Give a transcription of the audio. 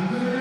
누구를